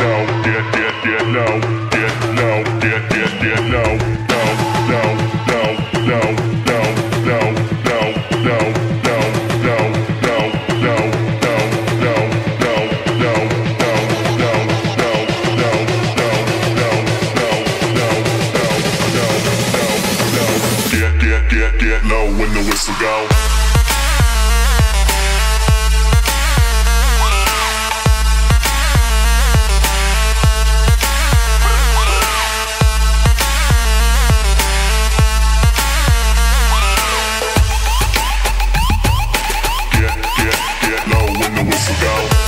no, get, get, get, no. get, get low when the whistle go. Get, get, get low when the whistle go.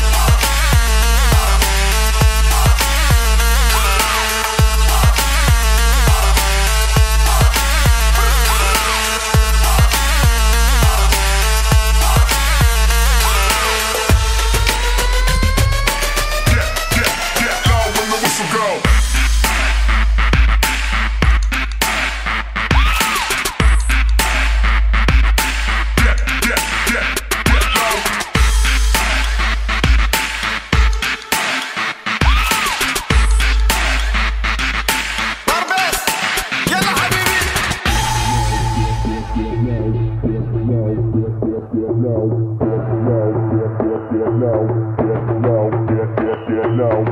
no.